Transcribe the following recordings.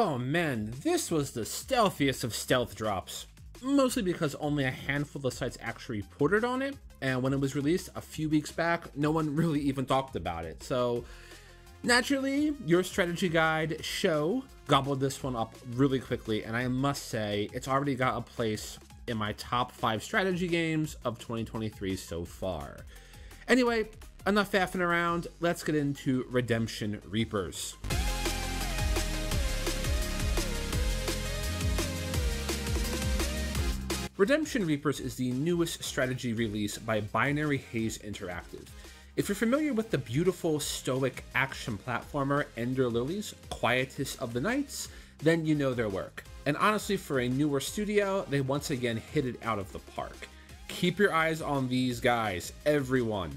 Oh man, this was the stealthiest of stealth drops. Mostly because only a handful of sites actually reported on it, and when it was released a few weeks back, no one really even talked about it. So, naturally, your strategy guide show gobbled this one up really quickly, and I must say, it's already got a place in my top 5 strategy games of 2023 so far. Anyway, enough faffing around, let's get into Redemption Reapers. Redemption Reapers is the newest strategy release by Binary Haze Interactive. If you're familiar with the beautiful, stoic action platformer Ender Lilies, Quietus of the Knights, then you know their work. And honestly, for a newer studio, they once again hit it out of the park. Keep your eyes on these guys, everyone.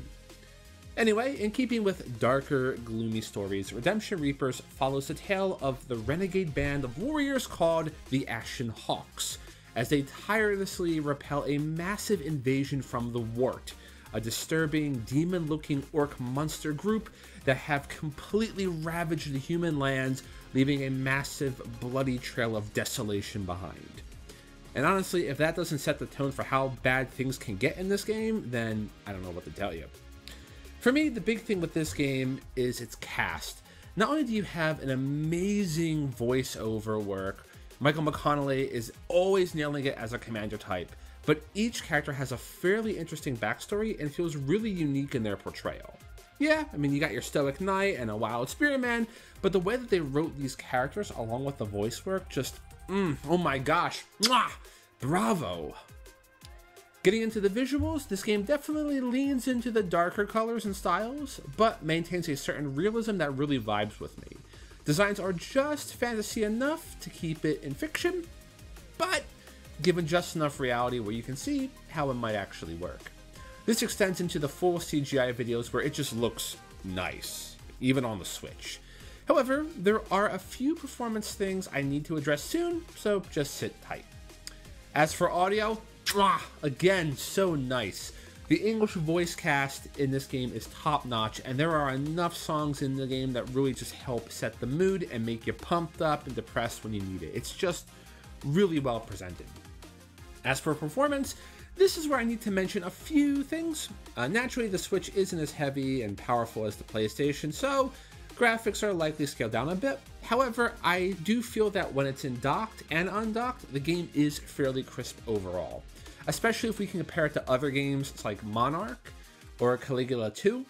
Anyway, in keeping with darker, gloomy stories, Redemption Reapers follows the tale of the renegade band of warriors called the Ashen Hawks as they tirelessly repel a massive invasion from the Wart, a disturbing, demon looking orc monster group that have completely ravaged the human lands, leaving a massive, bloody trail of desolation behind. And honestly, if that doesn't set the tone for how bad things can get in this game, then I don't know what to tell you. For me, the big thing with this game is its cast. Not only do you have an amazing voiceover work Michael McConnelly is always nailing it as a commander type, but each character has a fairly interesting backstory and feels really unique in their portrayal. Yeah, I mean, you got your stoic knight and a wild spearman, but the way that they wrote these characters along with the voice work just, mm, oh my gosh, mwah, bravo. Getting into the visuals, this game definitely leans into the darker colors and styles, but maintains a certain realism that really vibes with me. Designs are just fantasy enough to keep it in fiction, but given just enough reality where you can see how it might actually work. This extends into the full CGI videos where it just looks nice, even on the Switch. However, there are a few performance things I need to address soon, so just sit tight. As for audio, again, so nice. The English voice cast in this game is top notch, and there are enough songs in the game that really just help set the mood and make you pumped up and depressed when you need it. It's just really well presented. As for performance, this is where I need to mention a few things. Uh, naturally, the Switch isn't as heavy and powerful as the PlayStation, so graphics are likely scaled down a bit. However, I do feel that when it's in docked and undocked, the game is fairly crisp overall especially if we can compare it to other games like Monark or Caligula 2.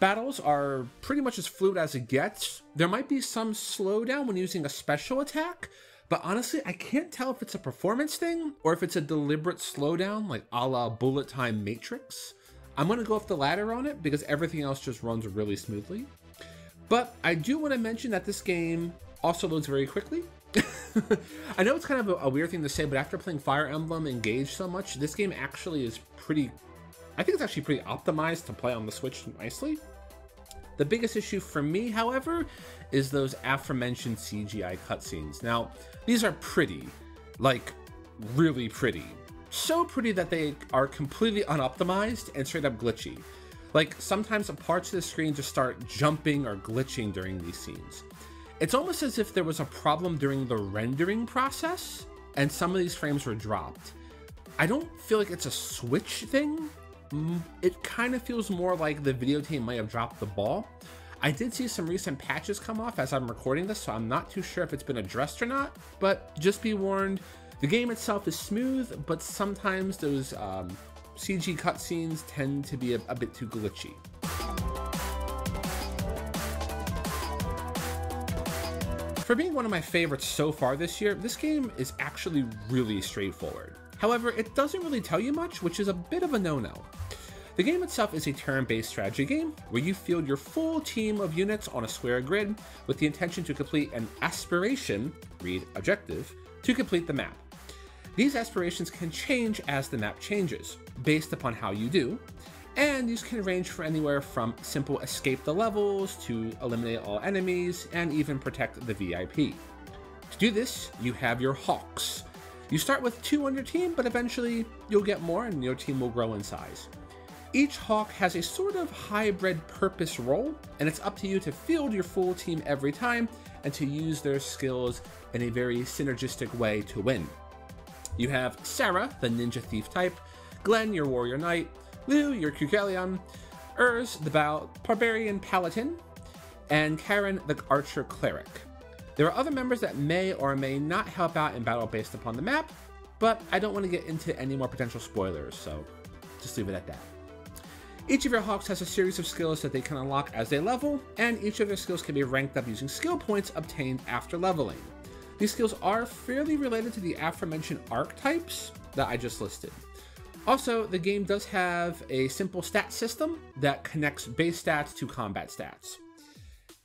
Battles are pretty much as fluid as it gets. There might be some slowdown when using a special attack, but honestly, I can't tell if it's a performance thing or if it's a deliberate slowdown, like a la Bullet Time Matrix. I'm going to go with the latter on it because everything else just runs really smoothly. But I do want to mention that this game also loads very quickly, I know it's kind of a, a, weird thing to say, but after playing Fire Emblem Engage so much, this game actually is pretty. I think it's actually pretty optimized to play on the Switch nicely. The biggest issue for me, however, is those aforementioned CGI cutscenes. Now, these are pretty, like really pretty. So pretty that they are completely unoptimized and straight up glitchy. Like, sometimes parts of the screen just start jumping or glitching during these scenes. It's almost as if there was a problem during the rendering process and some of these frames were dropped. I don't feel like it's a Switch thing. It kind of feels more like the video team might have dropped the ball. I did see some recent patches come off as I'm recording this, so I'm not too sure if it's been addressed or not, but just be warned, the game itself is smooth, but sometimes those um, CG cutscenes tend to be a, a bit too glitchy. For being one of my favorites so far this year, this game is actually really straightforward. However, it doesn't really tell you much, which is a bit of a no-no. The game itself is a turn-based strategy game where you field your full team of units on a square grid with the intention to complete an aspiration, read objective, to complete the map. These aspirations can change as the map changes, based upon how you do, and these can range from anywhere from simple escape the levels to eliminate all enemies and even protect the VIP. To do this, you have your Hawks. You start with two on your team, but eventually you'll get more and your team will grow in size. Each Hawk has a sort of hybrid purpose role, and it's up to you to field your full team every time and to use their skills in a very synergistic way to win. You have Sarah, the ninja thief type, Glenn, your warrior knight, Lugh, your Cú Chulainn, Urs, the barbarian paladin, and Karren, the archer cleric. There are other members that may or may not help out in battle based upon the map, but I don't want to get into any more potential spoilers, so just leave it at that. Each of your Hawks has a series of skills that they can unlock as they level, and each of their skills can be ranked up using skill points obtained after leveling. These skills are fairly related to the aforementioned archetypes that I just listed. Also, the game does have a simple stat system that connects base stats to combat stats.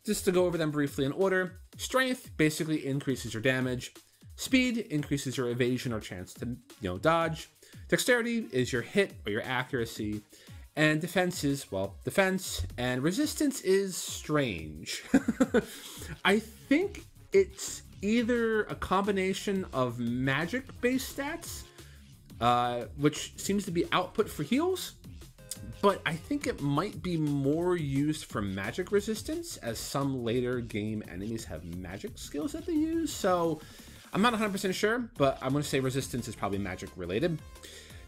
Just to go over them briefly in order, strength basically increases your damage, speed increases your evasion or chance to, you know, dodge, dexterity is your hit or your accuracy, and defense is, well, defense, and resistance is strange. I think it's either a combination of magic based stats, uh, which seems to be output for heals, but I think it might be more used for magic resistance, as some later game enemies have magic skills that they use. So I'm not 100% sure, but I'm going to say resistance is probably magic related.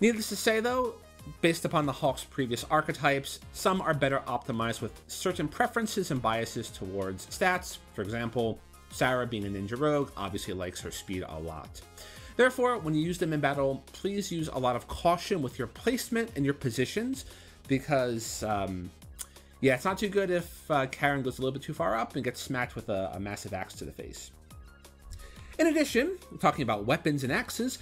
Needless to say, though, based upon the Hawk's previous archetypes, some are better optimized with certain preferences and biases towards stats. For example, Sarah, being a ninja rogue, obviously likes her speed a lot. Therefore, when you use them in battle, please use a lot of caution with your placement and your positions because, um, yeah, it's not too good if uh, Karren goes a little bit too far up and gets smacked with a, a massive axe to the face. In addition, talking about weapons and axes,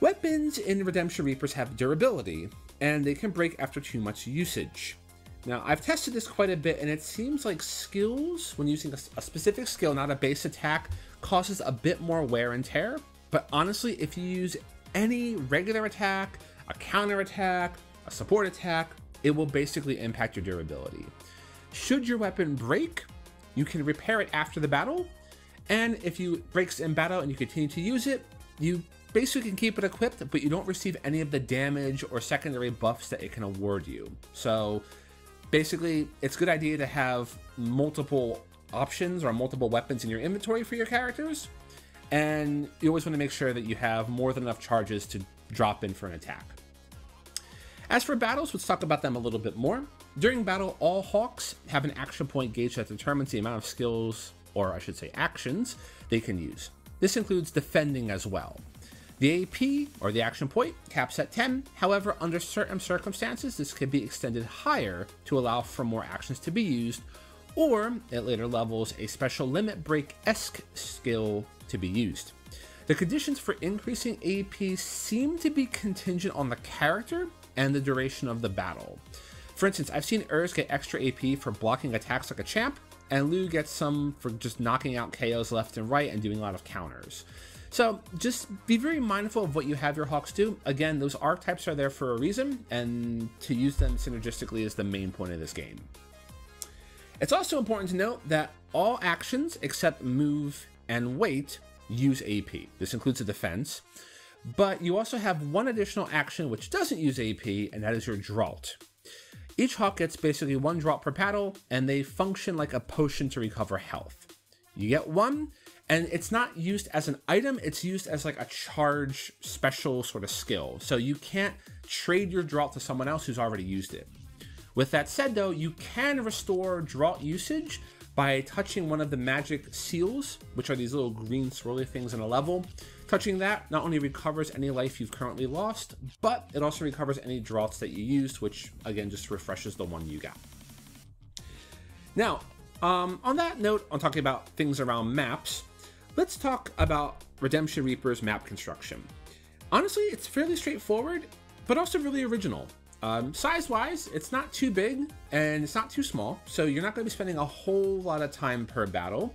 weapons in Redemption Reapers have durability, and they can break after too much usage. Now, I've tested this quite a bit, and it seems like skills, when using a, a, specific skill, not a base attack, causes a bit more wear and tear. But honestly, if you use any regular attack, a counter attack, a support attack, it will basically impact your durability. Should your weapon break, you can repair it after the battle, and if you breaks in battle and you continue to use it, you basically can keep it equipped, but you don't receive any of the damage or secondary buffs that it can award you. So basically, it's a good idea to have multiple options or multiple weapons in your inventory for your characters, and you always want to make sure that you have more than enough charges to drop in for an attack. As for battles, let's talk about them a little bit more. During battle, all Hawks have an action point gauge that determines the amount of skills, or I should say actions, they can use. This includes defending as well. The AP, or the action point, caps at 10. However, under certain circumstances, this could be extended higher to allow for more actions to be used, or at later levels, a special limit break esque skill to be used. The conditions for increasing AP seem to be contingent on the character and the duration of the battle. For instance, I've seen Urs get extra AP for blocking attacks like a champ, and Lugh gets some for just knocking out KOs left and right and doing a lot of counters. So just be very mindful of what you have your Hawks do. Again, those archetypes are there for a reason, and to use them synergistically is the main point of this game. It's also important to note that all actions except move and wait use AP. This includes the defense, but you also have one additional action which doesn't use AP, and that is your Draught. Each Hawk gets basically one drop per paddle, and they function like a potion to recover health. You get one, and it's not used as an item, it's used as like a charge special sort of skill. So you can't trade your draught to someone else who's already used it. With that said, though, you can restore draught usage by touching one of the magic seals, which are these little green swirly things in a level. Touching that not only recovers any life you've currently lost, but it also recovers any draughts that you used, which again just refreshes the one you got. Now, um, on that note, on talking about things around maps, let's talk about Redemption Reaper's map construction. Honestly, it's fairly straightforward, but also really original. Um, Size-wise, it's not too big and it's not too small, so you're not going to be spending a whole lot of time per battle,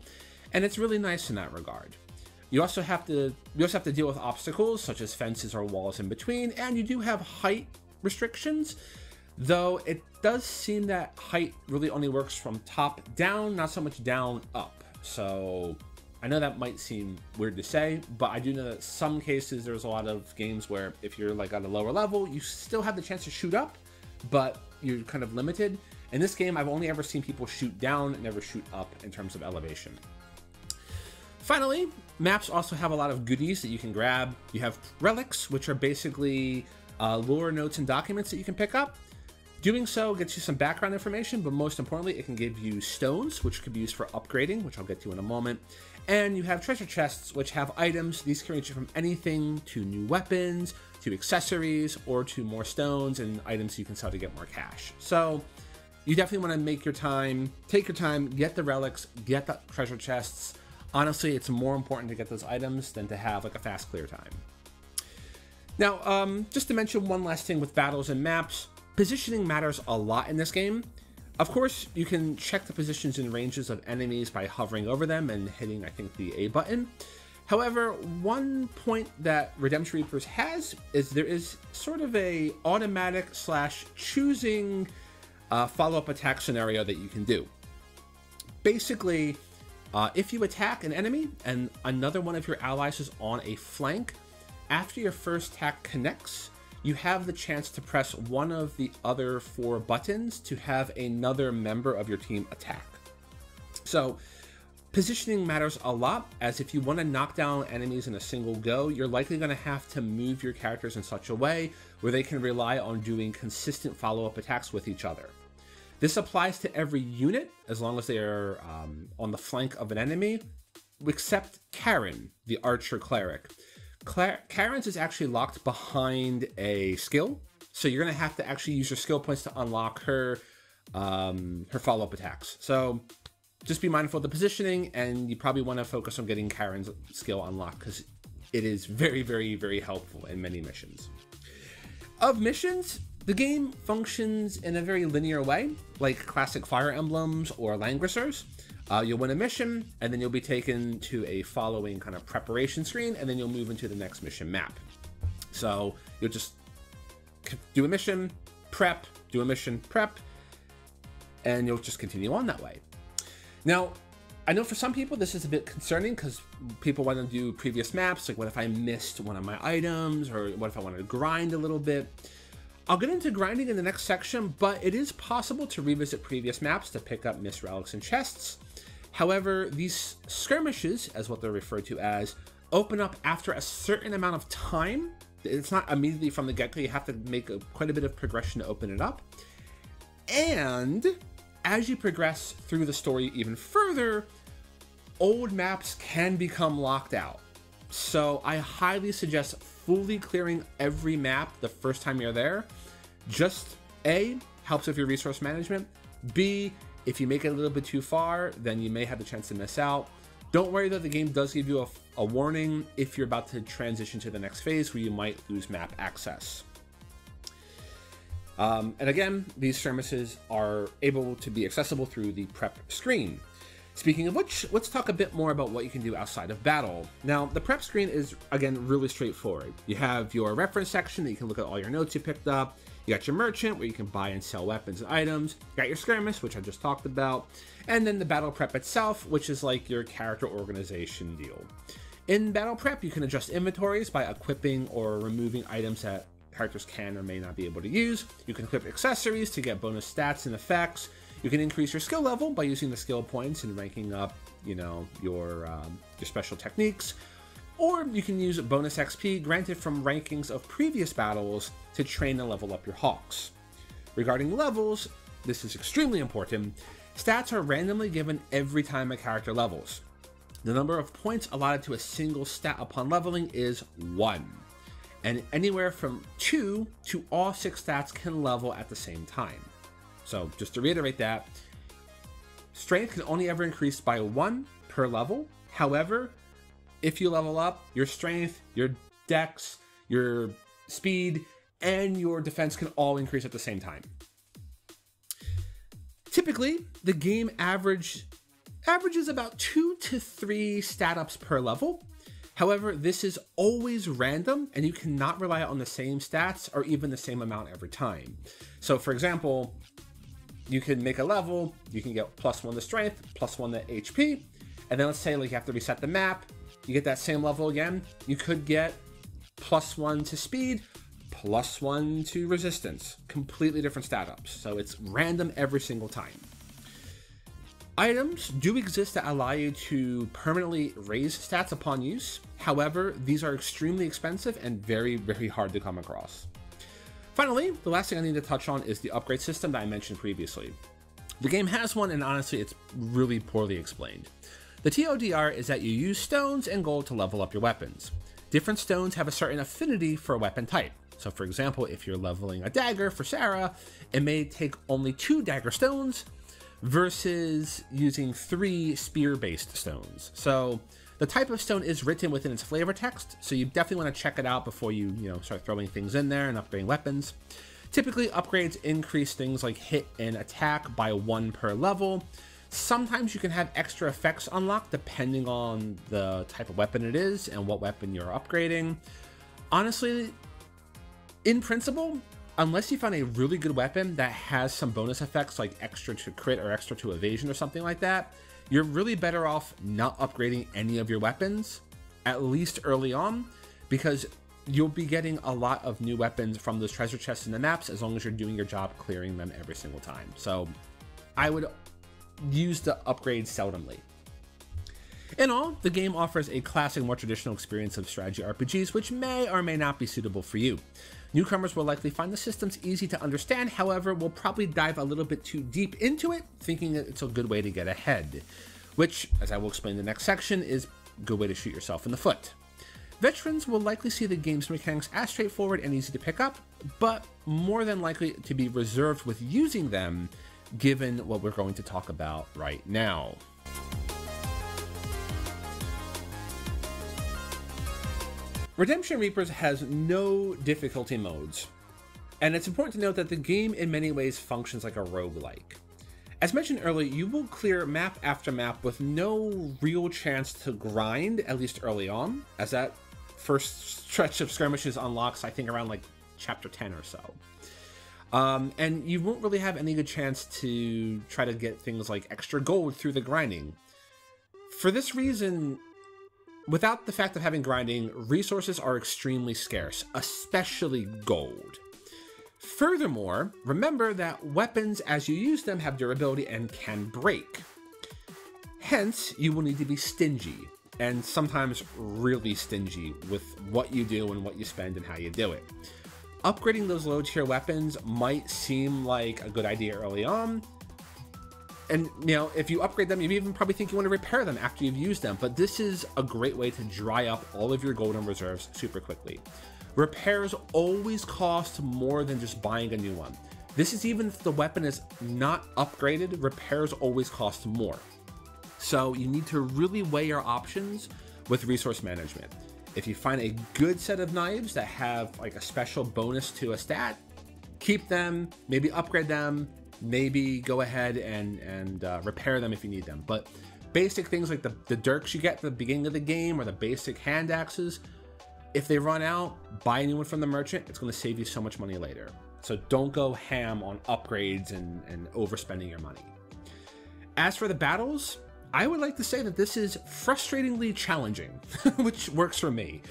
and it's really nice in that regard. You also have to you also have to deal with obstacles such as fences or walls in between, and you do have height restrictions, though it does seem that height really only works from top down, not so much down up. So I know that might seem weird to say, but I do know that some cases there's a lot of games where if you're like at a lower level, you still have the chance to shoot up, but you're kind of limited. In this game, I've only ever seen people shoot down never shoot up in terms of elevation. Finally, maps also have a lot of goodies that you can grab. You have relics, which are basically uh, lore notes and documents that you can pick up. Doing so gets you some background information, but most importantly, it can give you stones, which could be used for upgrading, which I'll get to in a moment. And you have treasure chests, which have items. These can range from anything to new weapons, to accessories, or to more stones and items you can sell to get more cash. So you definitely want to make your time, take your time, get the relics, get the treasure chests. Honestly, it's more important to get those items than to have like a fast clear time. Now, um, just to mention one last thing with battles and maps, positioning matters a lot in this game. Of course, you can check the positions and ranges of enemies by hovering over them and hitting, I think, the A button. However, one point that Redemption Reapers has is there is sort of a automatic slash choosing uh, follow-up attack scenario that you can do. Basically, uh, if you attack an enemy and another one of your allies is on a flank, after your first attack connects, you have the chance to press one of the other four buttons to have another member of your team attack. So, positioning matters a lot, as if you want to knock down enemies in a single go, you're likely going to have to move your characters in such a way where they can rely on doing consistent follow up attacks with each other. This applies to every unit as long as they are um, on the flank of an enemy, except Karren, the archer cleric. Karren's is actually locked behind a skill, so you're gonna have to actually use your skill points to unlock her um, her follow up attacks. So just be mindful of the positioning, and you probably want to focus on getting Karren's skill unlocked because it is very, very, very helpful in many missions. Of missions, the game functions in a very linear way, like classic Fire Emblems or Langrisers. Uh, you'll win a mission, and then you'll be taken to a following kind of preparation screen, and then you'll move into the next mission map. So you'll just do a mission, prep, do a mission, prep, and you'll just continue on that way. Now, I know for some people this is a bit concerning because people want to do previous maps, like what if I missed one of my items, or what if I wanted to grind a little bit. I'll get into grinding in the next section, but it is possible to revisit previous maps to pick up missed relics and chests. However, these skirmishes, as what they're referred to as, open up after a certain amount of time. It's not immediately from the get-go. You have to make a, quite a bit of progression to open it up. And as you progress through the story even further, old maps can become locked out. So I highly suggest fully clearing every map the first time you're there. Just A, helps with your resource management. B, if you make it a little bit too far, then you may have the chance to miss out. Don't worry though, the game does give you a, a warning if you're about to transition to the next phase where you might lose map access. Um, and again, these services are able to be accessible through the prep screen. Speaking of which, let's talk a bit more about what you can do outside of battle. Now, the prep screen is, again, really straightforward. You have your reference section that you can look at all your notes you picked up. You got your merchant where you can buy and sell weapons and items. You got your skirmish, which I just talked about. And then the battle prep itself, which is like your character organization deal. In battle prep, you can adjust inventories by equipping or removing items that characters can or may not be able to use. You can equip accessories to get bonus stats and effects. You can increase your skill level by using the skill points and ranking up, you know, your um, your special techniques. Or you can use bonus XP granted from rankings of previous battles to train and level up your hawks. Regarding levels, this is extremely important. Stats are randomly given every time a character levels. The number of points allotted to a single stat upon leveling is 1, and anywhere from 2 to all 6 stats can level at the same time. So just to reiterate that, strength can only ever increase by one per level. However, if you level up, your strength, your dex, your speed, and your defense can all increase at the same time. Typically, the game average averages about two to three stat ups per level. However, this is always random and you cannot rely on the same stats or even the same amount every time. So, for example, you can make a level, you can get plus one to strength, plus one to HP, and then let's say like you have to reset the map, you get that same level again, you could get plus one to speed, plus one to resistance. Completely different stat ups. So it's random every single time. Items do exist that allow you to permanently raise stats upon use. However, these are extremely expensive and very, very hard to come across. Finally, the last thing I need to touch on is the upgrade system that I mentioned previously. The game has one, and honestly, it's really poorly explained. The TLDR is that you use stones and gold to level up your weapons. Different stones have a certain affinity for a weapon type. So, for example, if you're leveling a dagger for Sarah, it may take only two dagger stones versus using three spear based stones. So, the type of stone is written within its flavor text, so you definitely want to check it out before you, you know, start throwing things in there and upgrading weapons. Typically, upgrades increase things like hit and attack by one per level. Sometimes you can have extra effects unlocked depending on the type of weapon it is and what weapon you're upgrading. Honestly, in principle, unless you find a really good weapon that has some bonus effects like extra to crit or extra to evasion or something like that, you're really better off not upgrading any of your weapons, at least early on, because you'll be getting a lot of new weapons from those treasure chests in the maps as long as you're doing your job clearing them every single time. So I would use to upgrade seldomly. In all, the game offers a classic, more traditional experience of strategy RPGs, which may or may not be suitable for you. Newcomers will likely find the systems easy to understand, however, will probably dive a little bit too deep into it, thinking that it's a good way to get ahead. Which, as I will explain in the next section, is a good way to shoot yourself in the foot. Veterans will likely see the game's mechanics as straightforward and easy to pick up, but more than likely to be reserved with using them given what we're going to talk about right now. Redemption Reapers has no difficulty modes, and it's important to note that the game in many ways functions like a roguelike. As mentioned earlier, you will clear map after map with no real chance to grind, at least early on, as that first stretch of skirmishes unlocks, I think, around like chapter 10 or so. Um, and you won't really have any good chance to try to get things like extra gold through the grinding. For this reason, without the fact of having grinding, resources are extremely scarce, especially gold. Furthermore, remember that weapons as you use them have durability and can break. Hence, you will need to be stingy, and sometimes really stingy with what you do and what you spend and how you do it upgrading those low tier weapons might seem like a good idea early on. And, you know, if you upgrade them, you even probably think you want to repair them after you've used them. But this is a great way to dry up all of your golden reserves super quickly. Repairs always cost more than just buying a new one. This is even if the weapon is not upgraded, repairs always cost more. So you need to really weigh your options with resource management. If you find a good set of knives that have like a special bonus to a stat, keep them, maybe upgrade them, maybe go ahead and, and uh, repair them if you need them. But basic things like the, the dirks you get at the beginning of the game or the basic hand axes, if they run out, buy a new one from the merchant. It's going to save you so much money later. So don't go ham on upgrades and, and overspending your money. As for the battles, I would like to say that this is frustratingly challenging, which works for me.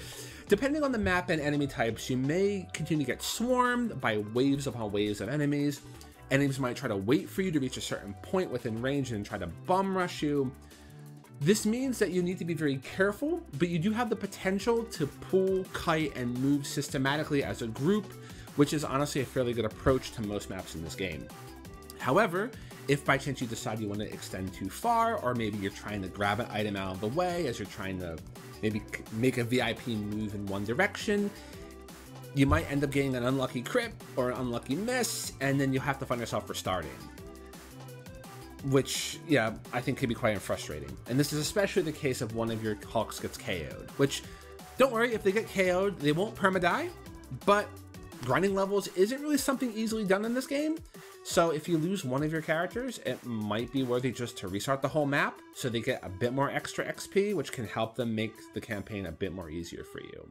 Depending on the map and enemy types, you may continue to get swarmed by waves upon waves of enemies. Enemies might try to wait for you to reach a certain point within range and try to bum rush you. This means that you need to be very careful, but you do have the potential to pull, kite, and move systematically as a group, which is honestly a fairly good approach to most maps in this game. However, if by chance you decide you want to extend too far, or maybe you're trying to grab an item out of the way as you're trying to maybe make a VIP move in one direction, you might end up getting an unlucky crit or an unlucky miss, and then you have to find yourself restarting. Which, yeah, I think can be quite frustrating. And this is especially the case if one of your Hawks gets KO'd. Which, don't worry, if they get KO'd, they won't perma-die, but grinding levels isn't really something easily done in this game. So if you lose one of your characters, it might be worthy just to restart the whole map so they get a bit more extra XP, which can help them make the campaign a bit more easier for you.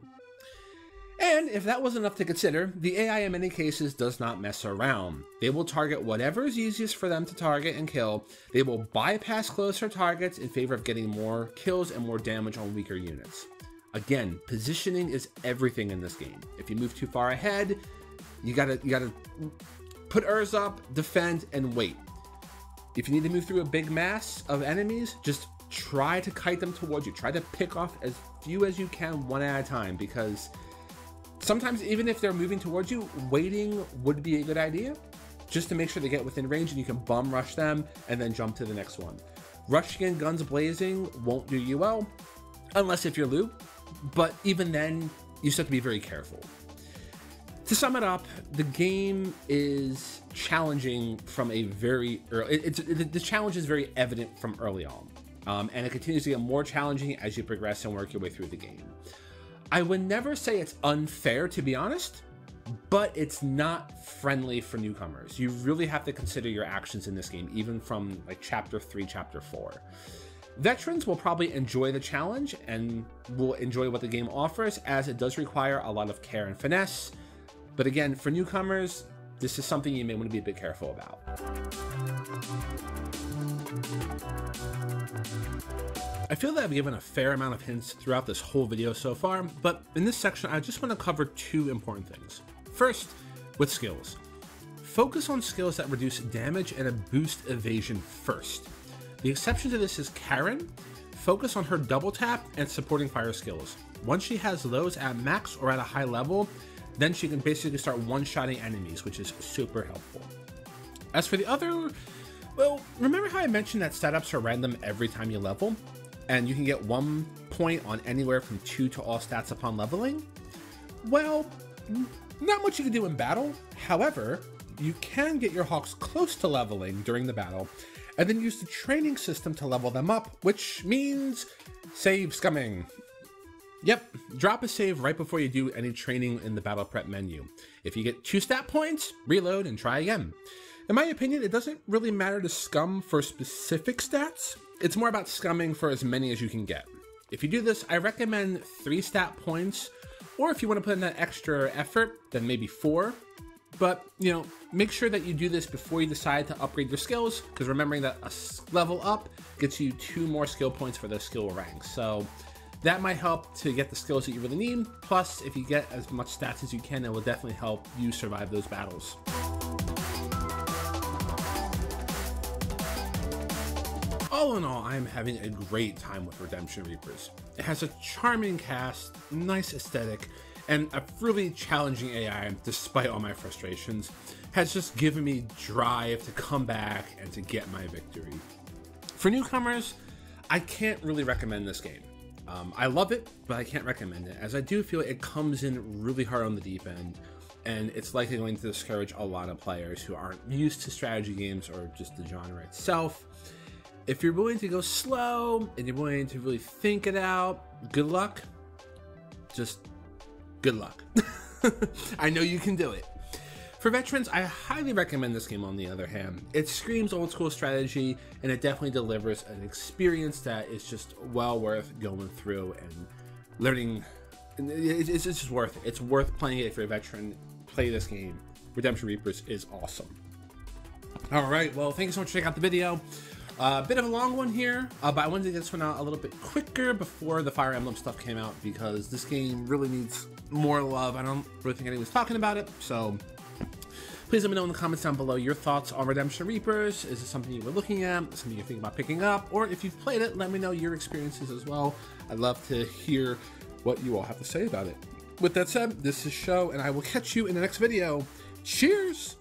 And if that was enough to consider, the AI in many cases does not mess around. They will target whatever is easiest for them to target and kill. They will bypass closer targets in favor of getting more kills and more damage on weaker units. Again, positioning is everything in this game. If you move too far ahead, you gotta you gotta put Urza up, defend, and wait. If you need to move through a big mass of enemies, just try to kite them towards you. Try to pick off as few as you can one at a time because sometimes even if they're moving towards you, waiting would be a good idea just to make sure they get within range and you can bum rush them and then jump to the next one. Rushing in guns blazing won't do you well, unless if you're Lugh, but even then, you still have to be very careful. To sum it up, the game is challenging from a very early. It's it, the challenge is very evident from early on, um, and it continues to get more challenging as you progress and work your way through the game. I would never say it's unfair, to be honest, but it's not friendly for newcomers. You really have to consider your actions in this game, even from like chapter three, chapter four. Veterans will probably enjoy the challenge and will enjoy what the game offers, as it does require a lot of care and finesse. But again, for newcomers, this is something you may want to be a bit careful about. I feel that I've given a fair amount of hints throughout this whole video so far, but in this section I just want to cover two important things. First, with skills. Focus on skills that reduce damage and boost evasion first. The exception to this is Karren. Focus on her double tap and supporting fire skills. Once she has those at max or at a high level, then she can basically start one-shotting enemies, which is super helpful. As for the other, well, remember how I mentioned that setups are random every time you level? And you can get one point on anywhere from two to all stats upon leveling? Well, not much you can do in battle. However, you can get your Hawks close to leveling during the battle and then use the training system to level them up, which means save scumming. Yep, drop a save right before you do any training in the battle prep menu. If you get two stat points, reload and try again. In my opinion, it doesn't really matter to scum for specific stats. It's more about scumming for as many as you can get. If you do this, I recommend three stat points, or if you want to put in that extra effort, then maybe four. But, you know, make sure that you do this before you decide to upgrade your skills, because remembering that a level up gets you two more skill points for the skill ranks. So that might help to get the skills that you really need. Plus, if you get as much stats as you can, it will definitely help you survive those battles. All in all, I am having a great time with Redemption Reapers. It has a charming cast, nice aesthetic, and a really challenging AI, despite all my frustrations, has just given me drive to come back and to get my victory. For newcomers, I can't really recommend this game. Um, I love it, but I can't recommend it, as I do feel it comes in really hard on the deep end, and it's likely going to discourage a lot of players who aren't used to strategy games or just the genre itself. If you're willing to go slow and you're willing to really think it out, good luck. Just good luck. I know you can do it. For veterans, I highly recommend this game on the other hand. It screams old school strategy and it definitely delivers an experience that is just well worth going through and learning. It's just worth it. It's worth playing it if you're a veteran. Play this game. Redemption Reapers is awesome. All right, well, thank you so much for checking out the video. A uh, bit of a long one here, uh, but I wanted to get this one out a little bit quicker before the Fire Emblem stuff came out because this game really needs more love. I don't really think anyone's talking about it, so please let me know in the comments down below your thoughts on Redemption Reapers. Is it something you were looking at, something you're thinking about picking up, or if you've played it, let me know your experiences as well. I'd love to hear what you all have to say about it. With that said, this is Show, and I will catch you in the next video. Cheers!